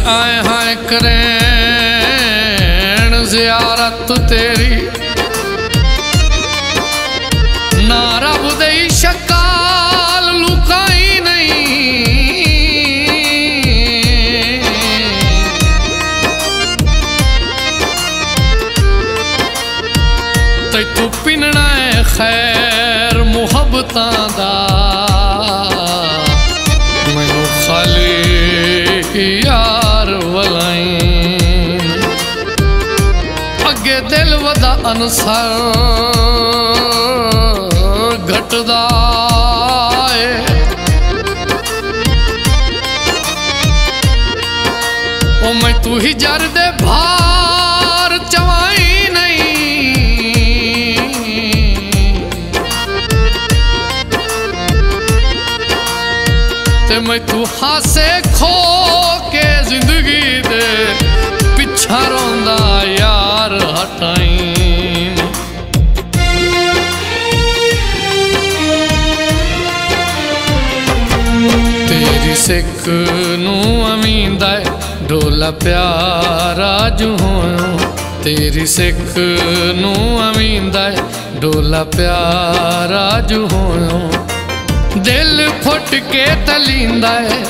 ਅਸੀਂ ਆਏ ਹਾਂ ਕਰੇਣ ਜ਼ਿਆਰਤ ਤੇਰੀ। ਨਾ ਰੱਬ ਦੇ ਸ਼ਕਾਲ ਲੁਕਾਈ ਨਹੀਂ। ਤੇ ਤੂੰ ਹੈ ਖੈਰ ਮੁਹੱਬਤਾਂ ਦਾ। ਅਨਸਰ ਘਟਦਾ ਏ। ਉਹ ਮੈਂ ਤੂੰ ਹੀ ਜਰ ਦੇ ਭਾਰ ਚਵਾਈ ਨਹੀਂ। ਤੇ ਮੈਂ ਤੂੰ ਹਾਸੇ ਖੋ ਕੇ ਜ਼ਿੰਦਗੀ ਸਿੱਖ ਨੂੰ ਅਮੀਂਦਾ ਡੋਲਾ ਢੋਲਾ ਪਿਆਰਾ ਜੂ ਹੋਇਓ। ਤੇਰੀ ਸਿੱਖ ਨੂੰ ਅਮੀਂਦਾ ਡੋਲਾ ਢੋਲਾ ਪਿਆਰਾ ਜੂ ਹੋਇਓ। ਦਿਲ ਫੁੱਟ ਕੇ ਤਲੀਂਦਾ ਏ।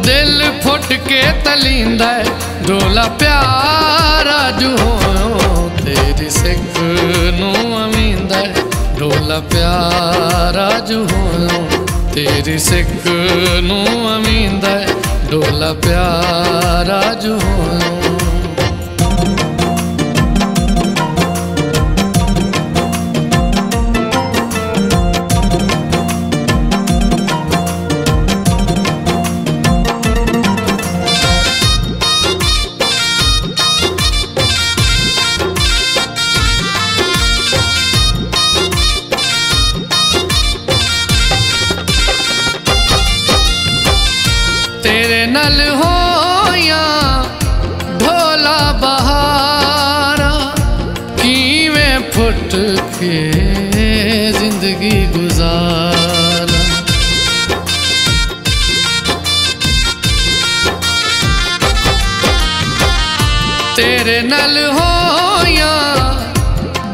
ਦਿਲ ਫੁੱਟ ਕੇ ਤਲੀਂਦਾ ਏ। ਢੋਲਾ ਪਿਆਰਾ ਜੂ ਹੋਇਓ। ਤੇਰੀ ਸਿੱਖ ਨੂੰ ਅਮੀਂਦਾ ਡੋਲਾ ਢੋਲਾ ਪਿਆਰਾ ਜੂ ਹੋਇਓ। ਤੇਰੀ ਸਿੱਖ ਨੂੰ ਅਮੀਂਦਾ ਡੋਲਾ ਢੋਲਾ ਪਿਆਰਾ ਜੂ ਤੇਰੇ ਨਾਲ ਹੋਇਆ ਢੋਲਾ ਬਹਾਰਾ, ਕਿਵੇਂ ਫੁੱਟ ਕੇ ਜ਼ਿੰਦਗੀ ਗੁਜ਼ਾਰਾਂ। ਤੇਰੇ ਨਾਲ ਹੋਇਆ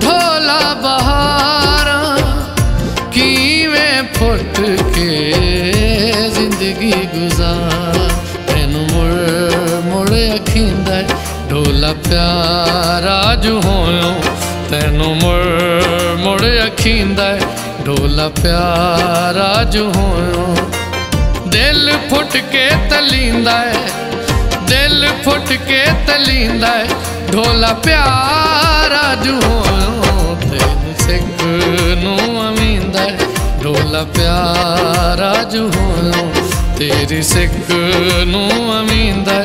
ਢੋਲਾ ਬਹਾਰਾ, ਕਿਵੇਂ ਫੁੱਟ ਕੇ ਜ਼ਿੰਦਗੀ ਗੁਜ਼ਾਰ। ਮੁੜ ਅਖੀਂਦਾ ਢੋਲਾ ਪਿਆਰਾ ਜੂ ਹੋਇਓ, ਤੈਨੂੰ ਮੁੜ ਮੁੜ ਅਖੀਂਦਾ ਢੋਲਾ ਪਿਆਰਾ ਜੂ ਹੋਇਓ। ਦਿਲ ਫੁੱਟ ਕੇ ਤਲੀਂਦਾ ਏ, ਦਿਲ ਫੁੱਟ ਕੇ ਤਲੀਂਦਾ ਢੋਲਾ ਪਿਆਰਾ ਜੂ ਹੋਇਓ ਤੈਨੂੰ ਸਿੱਖ ਨੂੰ ਅਮੀਂਦਾ ਢੋਲਾ ਪਿਆਰਾ ਜੂ ਹੋਇਓ। ਤੇਰੀ ਸਿੱਖ ਨੂੰ ਅਮੀਂਦਾ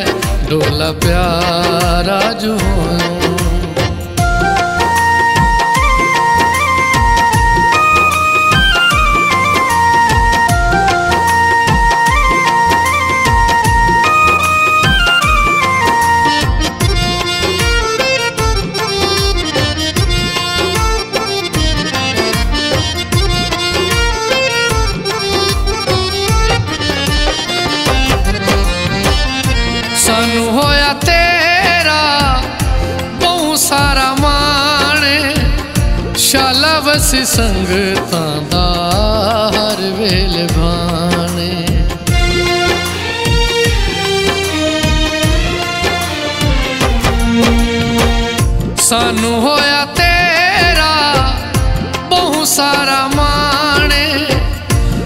ਡੋਲਾ ਪਿਆਰਾ ਜੂ ਸਾਨੂੰ ਹੋਇਆ ਤੇਰਾ ਬਹੁ ਸਾਰਾ ਮਾਣ। ਸ਼ਾਲਾ ਵਸ ਸੰਗਤਾਂ ਦਾ ਹਰ ਵੇਲੇ ਭਾਣੇ। ਸਾਨੂੰ ਹੋਇਆ ਤੇਰਾ ਬਹੁ ਸਾਰਾ ਮਾਣੇ।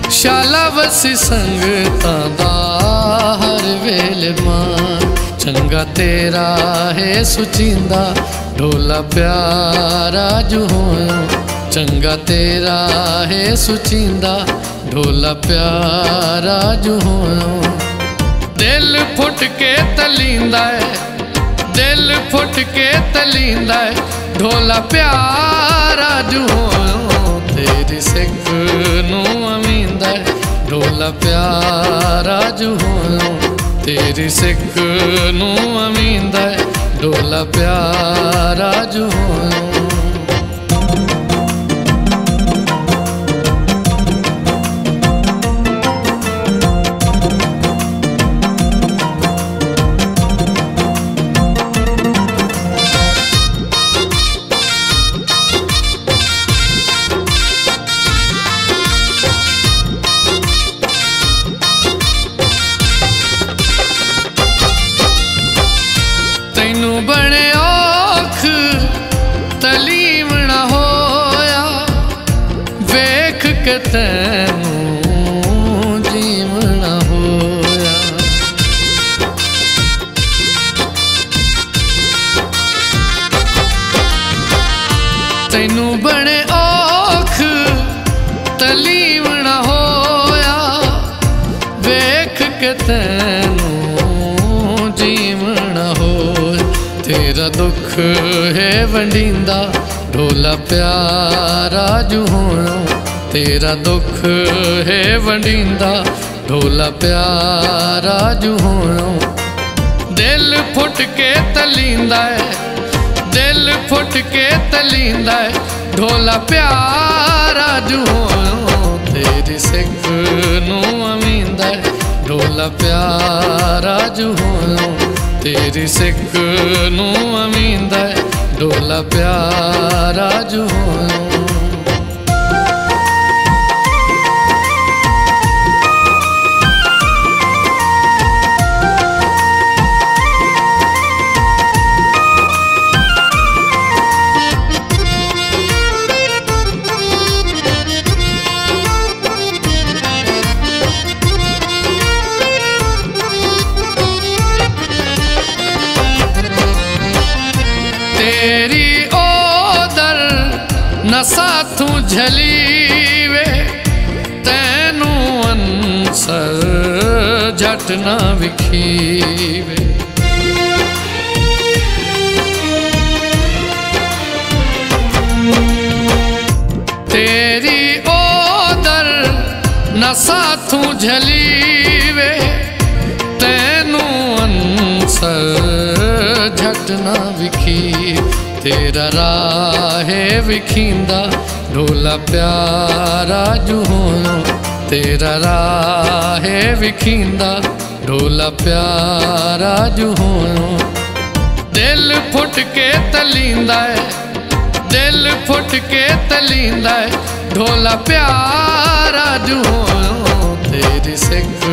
ਸ਼ਾਲਾ ਵਸ ਸੰਗਤਾਂ ਦਾ ਹਰ ਵੇਲੇ ਮਾਂ, ਚੰਗਾ ਤੇਰਾ ਹੈ ਸੁਚਿੰਦਾ ਢੋਲਾ ਪਿਆਰਾ ਜੂ ਹੋਇਓ ਚੰਗਾ ਤੇਰਾ ਹੈ ਸੁਚਿੰਦਾ ਢੋਲਾ ਪਿਆਰਾ ਜੂ ਹੋਇਓ ਦਿਲ ਫੁੱਟ ਕੇ ਤਲੀਂਦਾ ਏ, ਦਿਲ ਫੁੱਟ ਕੇ ਤਲੀਂਦਾ ਏ ਢੋਲਾ ਪਿਆਰਾ ਜੂ ਹੋਇਓ ਤੇਰੀ ਸਿੱਖ ਨੂੰ ਅਮੀਂਦਾ ਏ। ਡੋਲਾ ਪਿਆਰਾ ਜੂ ਹੋਇਓ ਤੇਰੀ ਸਿੱਖ ਨੂੰ ਅਮੀਂਦਾ ਮੇਰੇ ਤਲੀਮ ਨਾ ਹੋਇਆ। ਵੇਖ ਕੇ ਤੈਨੂੰ ਹੋਇਆ। ਤੈਨੂੰ ਬਣੇ ਅੱਖ ਤਲੀਮ ਨਾ ਹੋਇਆ। ਵੇਖ ਕੇ ਤੈਨੂੰ ਦੁੱਖ ਹੈ ਵੰਡਿੰਦਾ ਢੋਲਾ ਪਿਆਰਾ ਜੂ ਹੋਣਾ। ਤੇਰਾ ਦੁੱਖ ਹੈ ਵੰਡਿੰਦਾ ਢੋਲਾ ਪਿਆਰਾ ਜੂ ਹੋਣਾ। ਦਿਲ ਫੁੱਟ ਕੇ ਤਲੀਂਦਾ ਹੈ ਦਿਲ ਫੁੱਟ ਕੇ ਤਲੀਂਦਾ ਹੈ ਢੋਲਾ ਪਿਆਰਾ ਜੂ ਹੋਣਾ। ਤੇਰੀ ਸਿੱਖ ਨੂੰ ਅਮੀਂਦਾ ਢੋਲਾ ਪਿਆਰਾ ਜੂ ਹੋਣਾ। ਤੇਰੀ ਸਿੱਖ ਨੂੰ ਅਮੀਂਦਾ ਡੋਲਾ ਢੋਲਾ ਪਿਆਰਾ ਜੂ ਨਸਾ ਤੂੰ ਝਲੀ ਵੇ ਤੈਨੂੰ ਅਨਸਰ ਜਟ ਨਾ ਵਿਖੀਵੇ। ਤੇਰੀ ਓਦਰ ਨਸਾ ਤੂੰ ਝਲੀ ਵੇ ਤੈਨੂੰ ਅਨਸਰ ਝਟ ਨਾ ਵਿਖੀ ਤੇਰਾ ਰਾਹੇ ਵਿਖਿੰਦਾ ਢੋਲਾ ਪਿਆਰਾ ਜੂ ਹੋਣਾ। ਤੇਰਾ ਰਾਹੇ ਵਿਖਿੰਦਾ ਢੋਲਾ ਪਿਆਰਾ ਜੂ ਹੋਣਾ। ਦਿਲ ਫੁੱਟ ਕੇ ਤਲੀਂਦਾ ਹੈ ਦਿਲ ਫੁੱਟ ਕੇ ਤਲੀਂਦਾ ਹੈ ਢੋਲਾ ਪਿਆਰਾ ਜੂ ਹੋਣਾ। ਤੇਰੀ ਸਿੱਖ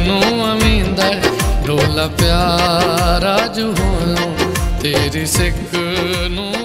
ਨੂੰ ਅਮੀਂਦਾ ਹੈ ਢੋਲਾ ਪਿਆਰਾ ਜੂ ਹੋਣਾ ਤੇਰੀ ਸਿੱਖ ਨੂੰ